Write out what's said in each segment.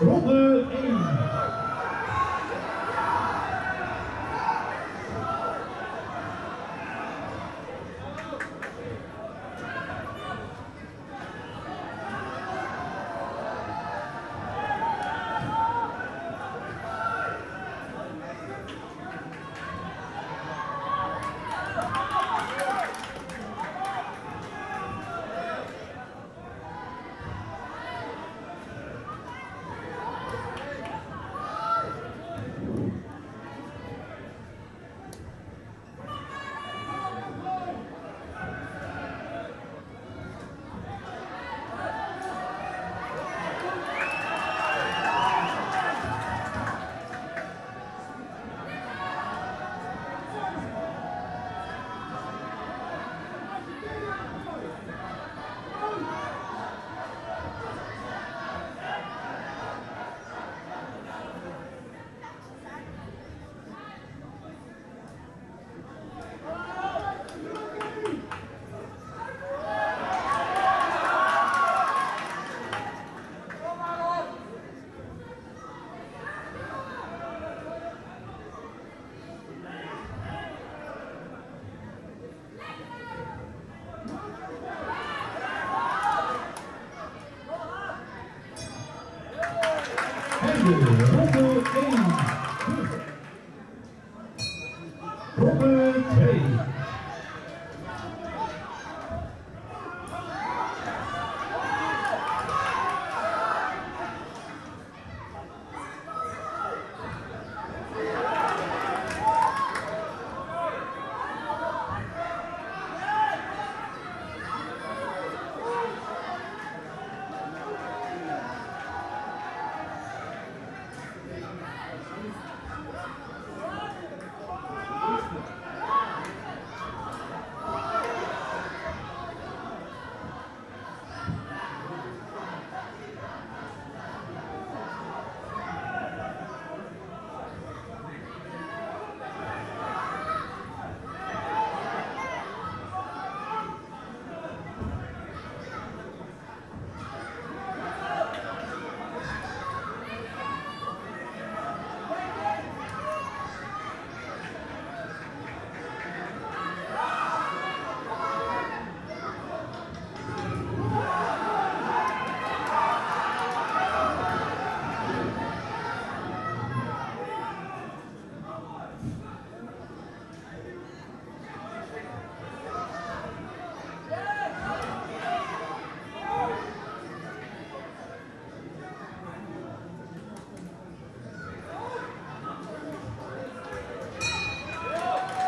Robert. 축하드려요.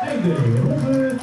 Hey there,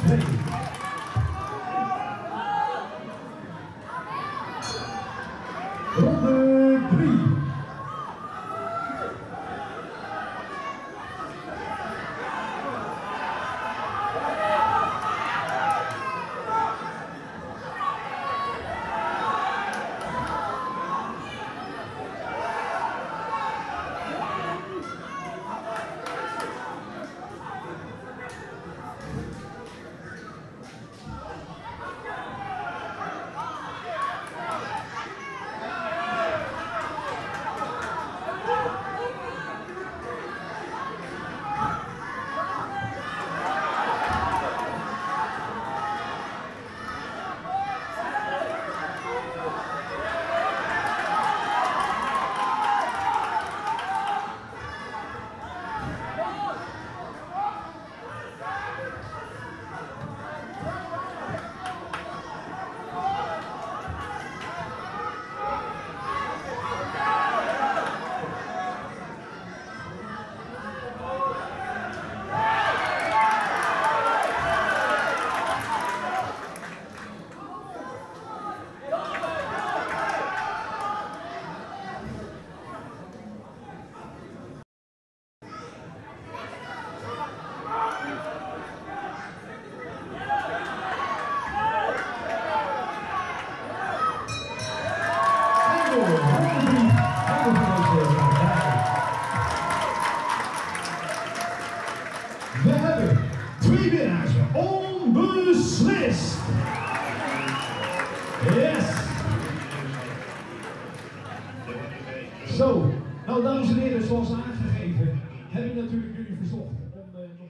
Dames en zoals aangegeven, heb ik natuurlijk jullie verzocht om eh, nog.